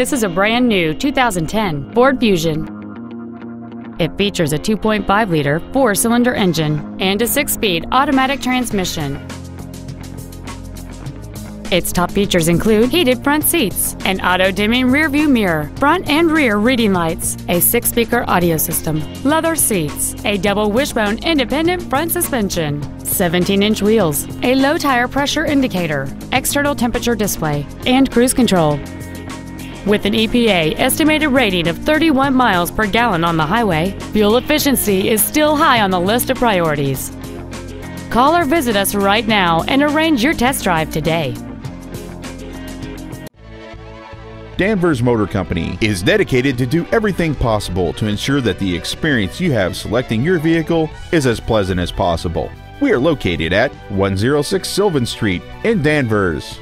This is a brand new 2010 Ford Fusion. It features a 2.5-liter four-cylinder engine and a six-speed automatic transmission. Its top features include heated front seats, an auto-dimming rearview mirror, front and rear reading lights, a six-speaker audio system, leather seats, a double wishbone independent front suspension, 17-inch wheels, a low tire pressure indicator, external temperature display, and cruise control. With an EPA estimated rating of 31 miles per gallon on the highway, fuel efficiency is still high on the list of priorities. Call or visit us right now and arrange your test drive today. Danvers Motor Company is dedicated to do everything possible to ensure that the experience you have selecting your vehicle is as pleasant as possible. We are located at 106 Sylvan Street in Danvers.